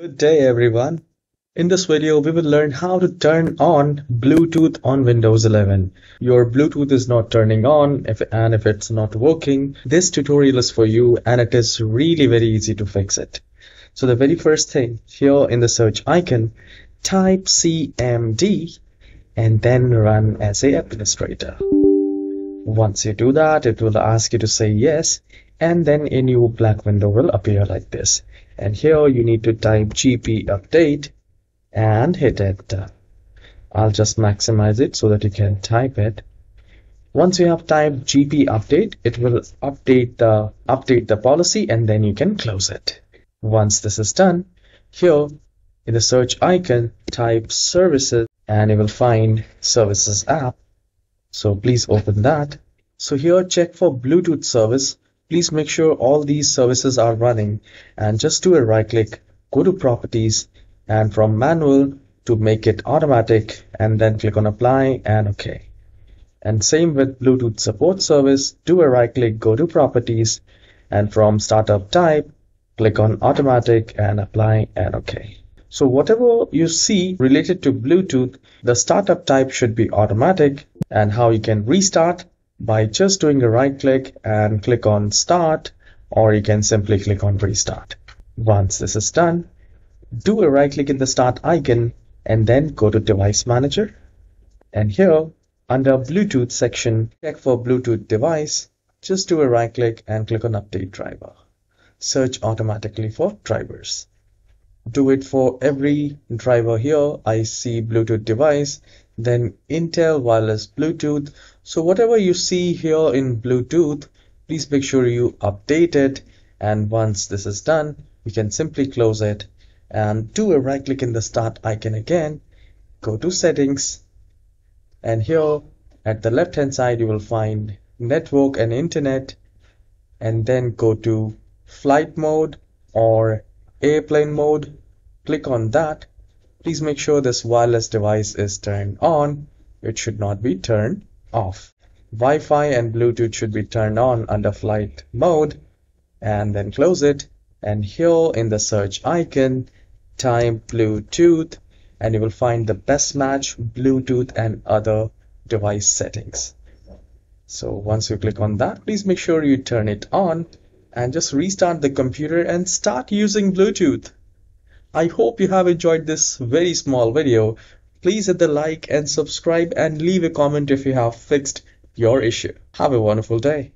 Good day everyone. In this video we will learn how to turn on Bluetooth on Windows 11. Your Bluetooth is not turning on if, and if it's not working this tutorial is for you and it is really very easy to fix it. So the very first thing here in the search icon type CMD and then run as a administrator. Once you do that it will ask you to say yes and then a new black window will appear like this. And here you need to type gp update and hit enter. I'll just maximize it so that you can type it. Once you have typed gp update it will update the update the policy and then you can close it. Once this is done here in the search icon type services and you will find services app. So please open that. So here check for bluetooth service please make sure all these services are running and just do a right click go to properties and from manual to make it automatic and then click on apply and ok. And same with bluetooth support service do a right click go to properties and from startup type click on automatic and apply and ok. So whatever you see related to bluetooth the startup type should be automatic and how you can restart by just doing a right click and click on start or you can simply click on restart. Once this is done, do a right click in the start icon and then go to device manager and here under Bluetooth section check for Bluetooth device just do a right click and click on update driver. Search automatically for drivers. Do it for every driver here. I see Bluetooth device then Intel wireless Bluetooth. So whatever you see here in Bluetooth, please make sure you update it. And once this is done, you can simply close it and do a right click in the start icon again. Go to settings and here at the left hand side, you will find network and internet and then go to flight mode or airplane mode. Click on that Please make sure this wireless device is turned on. It should not be turned off. Wi-Fi and Bluetooth should be turned on under flight mode and then close it. And here in the search icon, type Bluetooth and you will find the best match Bluetooth and other device settings. So once you click on that, please make sure you turn it on and just restart the computer and start using Bluetooth. I hope you have enjoyed this very small video. Please hit the like and subscribe and leave a comment if you have fixed your issue. Have a wonderful day.